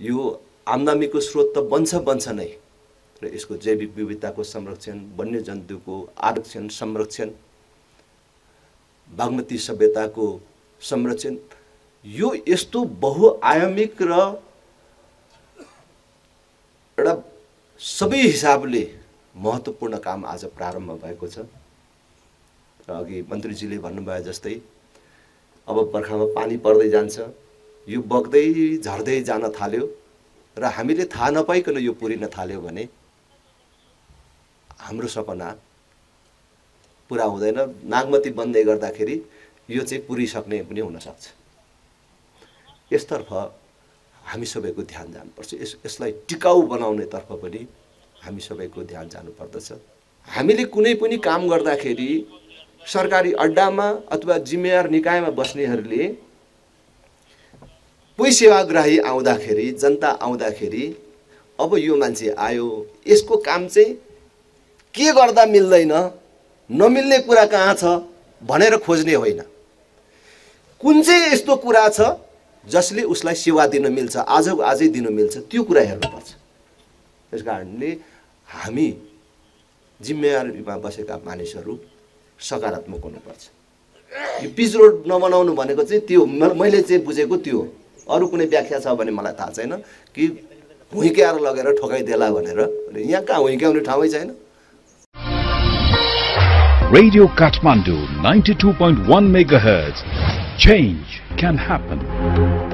यो आम्दानीको स्रोत त बन्छ बन्छ नै। र यसको जैविक विविधताको संरक्षण वन्यजन्तुको आरक्षण संरक्षण बागमती सभ्यताको संरक्षण यो यस्तो बहुआयामिक र एउटा सबै हिसाबले महत्त्वपूर्ण काम आज प्रारम्भ भएको छ। र अघि मन्त्रीजीले भन्नुभयो जस्तै अब बर्खामा पानी पर्दै जान्छ। यो बग्दै झर्दै जान थाल्यो र हामीले थाहा नपाइकन यो पुरिन थाल्यो भने हाम्रो सपना पुरा हुँदैन। नागमती बन्दै गर्दाखेरि यो चाहिँ पुरिसक्ने पनि हुनसक्छ यसतर्फ हामी सबैको ध्यान जानुपर्छ। यस यसलाई टिकाउ बनाउनेतर्फ पनि हामी सबैको ध्यान जानुपर्दछ। हामीले कुनै पनि काम गर्दाखेरि सरकारी अड्डामा अथवा जिम्मेवार निकायमा बस्नेहरूले कोही सेवाग्राही आउँदाखेरि जनता आउँदाखेरि अब यो मान्छे आयो यसको काम चाहिँ के गर्दा मिल्दैन नमिल्ने कुरा कहाँ छ भनेर खोज्ने होइन। कुन चाहिँ यस्तो कुरा छ जसले उसलाई सेवा दिन मिल्छ आजको आजै दिनु मिल्छ त्यो कुरा हेर्नुपर्छ। त्यस कारणले हामी जिम्मेवारीमा बसेका मानिसहरू सकारात्मक हुनुपर्छ। यो पिच रोड नबनाउनु भनेको चाहिँ त्यो मैले चाहिँ बुझेको त्यो हो। अरू कुनै व्याख्या छ भने मलाई थाहा छैन कि हुइक्याएर लगेर ठोकाइदेला भनेर यहाँ कहाँ हुइक्याउने ठाउँै छैन Radio Kathmandu 92.1 megahertz. Change can happen.